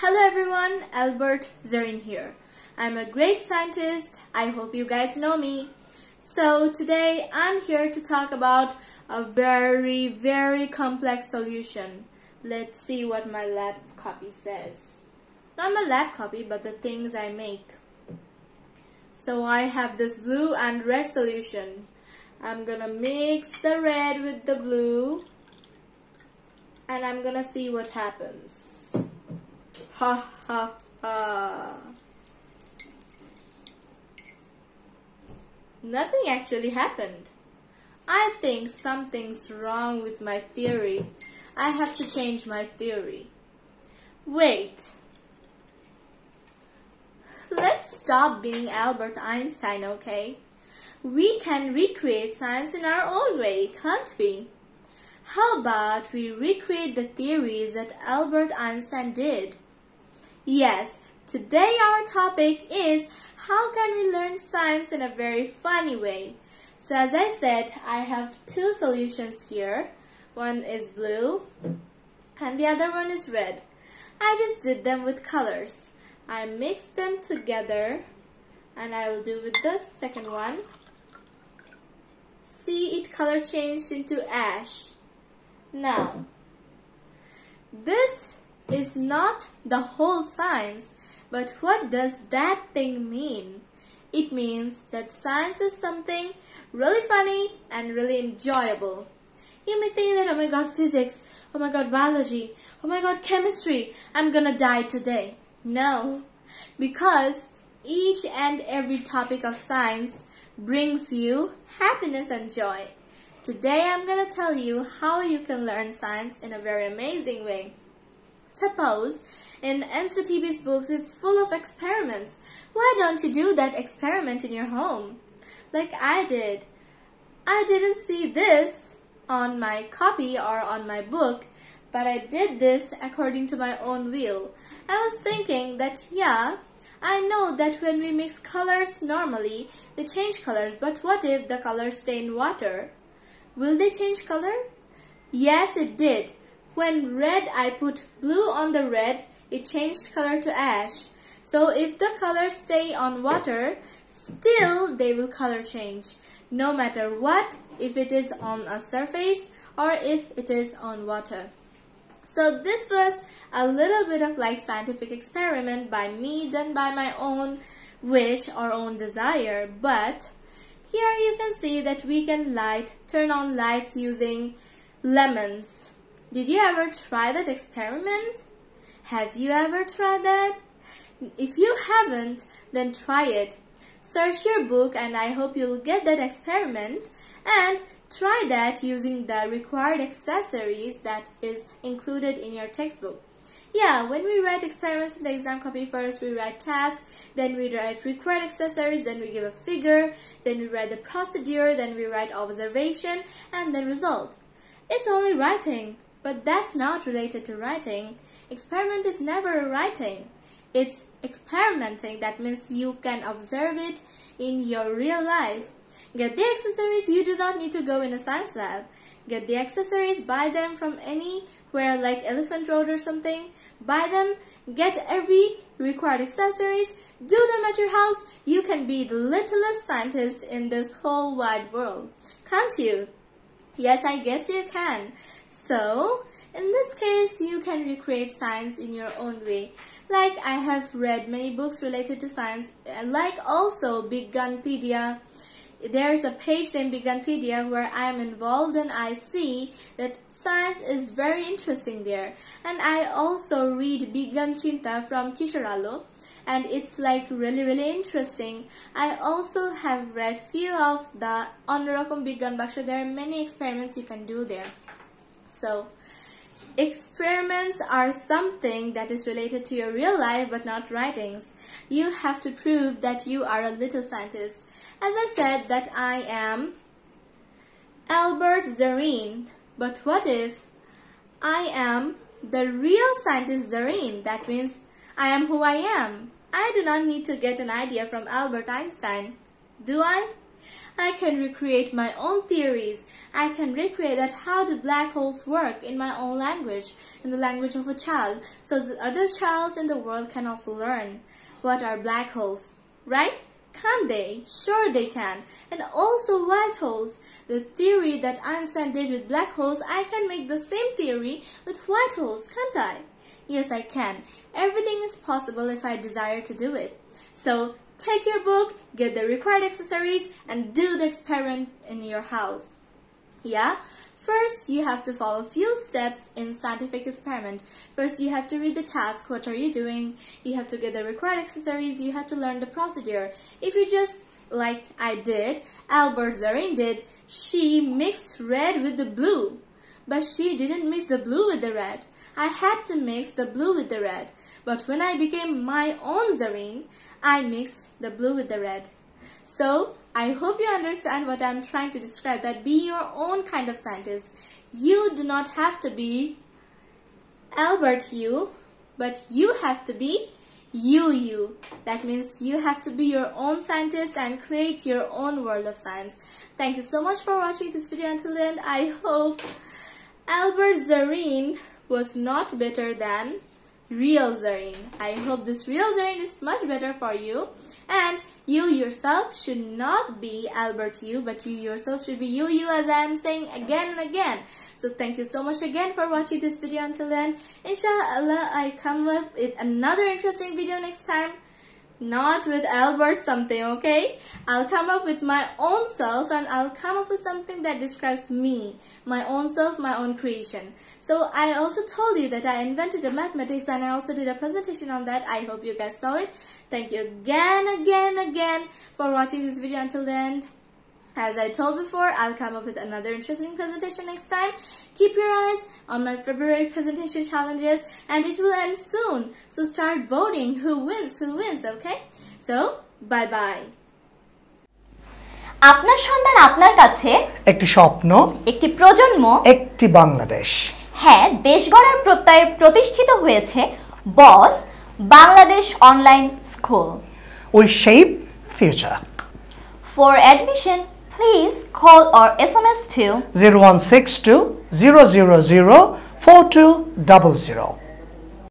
Hello everyone, Albert Zarin here. I'm a great scientist. I hope you guys know me. So today I'm here to talk about a very very complex solution. Let's see what my lab copy says. Not my lab copy but the things I make. So I have this blue and red solution. I'm gonna mix the red with the blue and I'm gonna see what happens. Ha ha ha. Nothing actually happened. I think something's wrong with my theory. I have to change my theory. Wait. Let's stop being Albert Einstein, okay? We can recreate science in our own way, can't we? How about we recreate the theories that Albert Einstein did? Yes, today our topic is how can we learn science in a very funny way? So as I said, I have two solutions here. One is blue and the other one is red. I just did them with colors. I mixed them together and I will do with the second one. See it color changed into ash. Now, this is not the whole science, but what does that thing mean? It means that science is something really funny and really enjoyable. You may think that, oh my god, physics, oh my god, biology, oh my god, chemistry, I'm gonna die today. No, because each and every topic of science brings you happiness and joy. Today I'm to tell you how you can learn science in a very amazing way. Suppose in NCTB's books it's full of experiments. Why don't you do that experiment in your home? Like I did. I didn't see this on my copy or on my book, but I did this according to my own will. I was thinking that yeah, I know that when we mix colors normally, they change colors, but what if the colors stay in water? Will they change color? Yes, it did. When red I put blue on the red, it changed color to ash. So if the colors stay on water, still they will color change. No matter what, if it is on a surface or if it is on water. So this was a little bit of like scientific experiment by me done by my own wish or own desire. But here you can see that we can light, turn on lights using lemons. Did you ever try that experiment? Have you ever tried that? If you haven't, then try it. Search your book and I hope you'll get that experiment and try that using the required accessories that is included in your textbook. Yeah, when we write experiments in the exam copy first, we write tasks, then we write required accessories, then we give a figure, then we write the procedure, then we write observation, and then result. It's only writing, but that's not related to writing. Experiment is never writing. It's experimenting. That means you can observe it in your real life. Get the accessories. You do not need to go in a science lab. Get the accessories. Buy them from anywhere like Elephant Road or something. Buy them. Get every required accessories. Do them at your house. You can be the littlest scientist in this whole wide world. Can't you? Yes, I guess you can. So, in this case, you can recreate science in your own way. Like I have read many books related to science, like also Big Gunpedia. There's a page named Big Gunpedia where I am involved and I see that science is very interesting there. And I also read Big Gun Chinta from Kishoralo and it's like really really interesting. I also have read few of the Onrokom Big Gun Baksha. There are many experiments you can do there. So Experiments are something that is related to your real life but not writings. You have to prove that you are a little scientist. As I said that I am Albert Zarin. But what if I am the real scientist Zarin? That means I am who I am. I do not need to get an idea from Albert Einstein. Do I? I can recreate my own theories. I can recreate that how do black holes work in my own language, in the language of a child, so that other childs in the world can also learn what are black holes, right? Can't they? Sure they can. And also white holes. The theory that Einstein did with black holes, I can make the same theory with white holes, can't I? Yes, I can. Everything is possible if I desire to do it. So take your book, get the required accessories, and do the experiment in your house. Yeah? First, you have to follow a few steps in scientific experiment. First, you have to read the task. What are you doing? You have to get the required accessories. You have to learn the procedure. If you just, like I did, Albert Zarin did, she mixed red with the blue. But she didn't mix the blue with the red. I had to mix the blue with the red. But when I became my own Zarin, I mixed the blue with the red. So, I hope you understand what I'm trying to describe, that be your own kind of scientist. You do not have to be Albert you, but you have to be you you. That means you have to be your own scientist and create your own world of science. Thank you so much for watching this video until the end. I hope Albert Zarin was not better than real Zarin. I hope this real Zarin is much better for you and you yourself should not be Albert you but you yourself should be you you as I am saying again and again. So thank you so much again for watching this video until then. Inshallah I come up with another interesting video next time not with Albert something, okay? I'll come up with my own self and I'll come up with something that describes me, my own self, my own creation. So I also told you that I invented a mathematics and I also did a presentation on that. I hope you guys saw it. Thank you again, again, again for watching this video until the end. As I told before, I'll come up with another interesting presentation next time. Keep your eyes on my February presentation challenges and it will end soon. So start voting who wins, who wins, okay? So, bye-bye. আপনার সন্তান আপনার কাছে একটি স্বপ্ন একটি প্রজন্ম একটি বাংলাদেশ হ্যাঁ দেশ গড়ার প্রত্যয়ে প্রতিষ্ঠিত হয়েছে Boss Bangladesh online school we shape future for admission please call or SMS to 0162 000 4200.